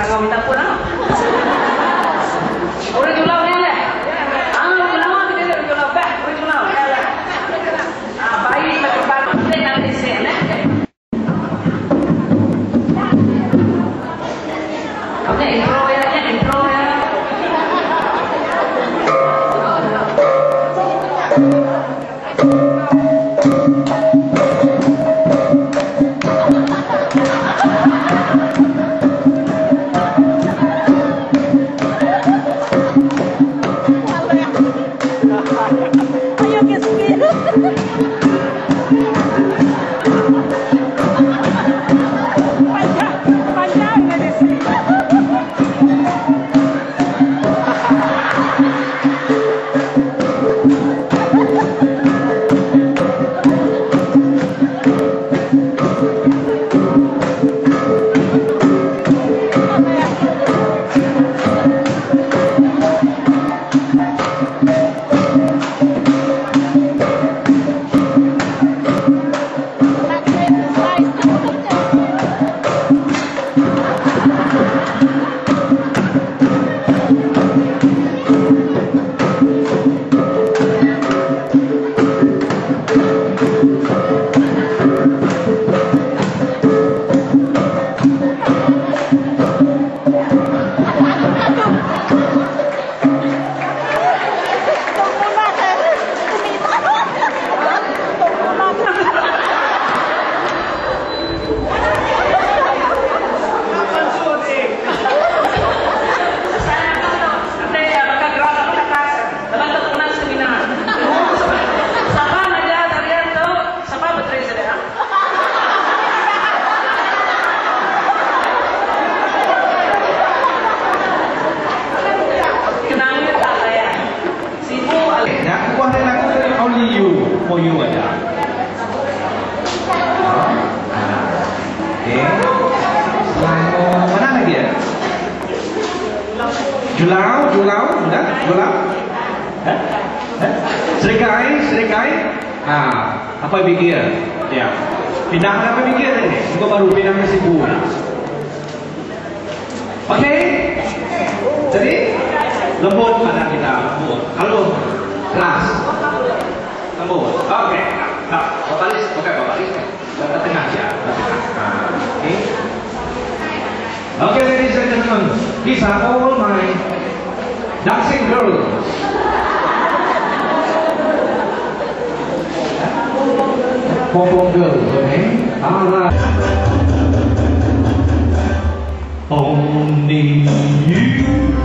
ਦਾ ਕੰਮ ਤਾਂ ਪੂਰਾ ਨਾ ਉਹਰੇ ਜੁਲਾ ਹੋ ਰਿਹਾ ਲੈ ਆਹ ਨੂੰ ਬੁਲਾਵਾ ਕਿ ਦੇ ਜੁਲਾ ਬੈ ਕੋਈ ਜੁਲਾ ਹੋ ਰਿਹਾ ਆ ਬਾਈ ਮੈਂ ਤਾਂ ਬਾਤ ਤੇ ਨਾ ਦੇ ਸੇ ਨੇ Ai, eu me espero. Julau, Julau, sudah? Julau? Serikai, Serikai. Ah, apa pikir? Ya. Pindah ke apa pikir ini? Juga baru pindah ke Sibu. Oke. Jadi lembut pada kita lembut. Kalau kelas lembut. Oke. Nah, vokalis, oke vokalis. Ke tengah ya, ke tengah. Nah, Oke. Oke, ladies and gentlemen, these are all my dancing girls. Pom girls, okay? Ah, Alright. Only you